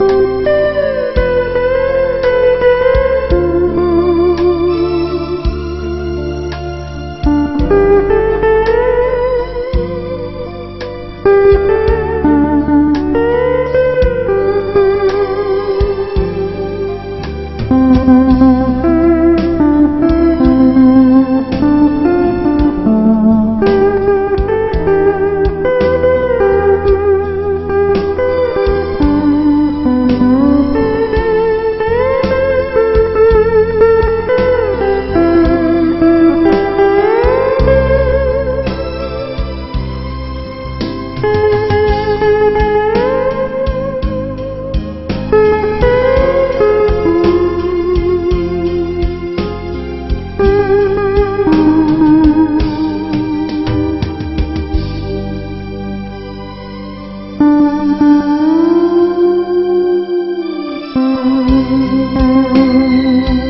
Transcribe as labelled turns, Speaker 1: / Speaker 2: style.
Speaker 1: 嗯。ta